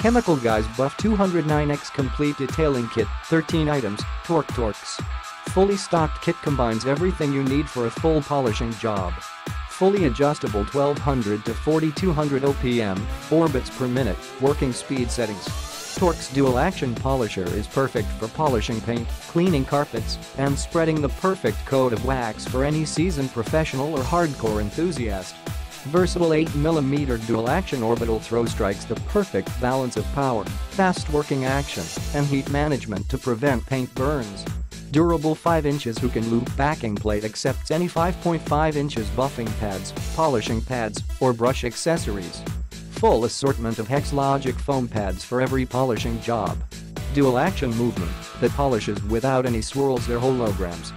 Chemical Guys BUF 209X Complete Detailing Kit, 13 items, Torq Torqx. Fully stocked kit combines everything you need for a full polishing job. Fully adjustable 1200 to 4200 OPM, orbits per minute, working speed settings. Torqx Dual Action Polisher is perfect for polishing paint, cleaning carpets, and spreading the perfect coat of wax for any seasoned professional or hardcore enthusiast. Versatile 8mm dual-action orbital throw strikes the perfect balance of power, fast-working action, and heat management to prevent paint burns. Durable 5 inches hook and loop backing plate accepts any 5.5 inches buffing pads, polishing pads, or brush accessories. Full assortment of Hexlogic foam pads for every polishing job. Dual action movement that polishes without any swirls or holograms.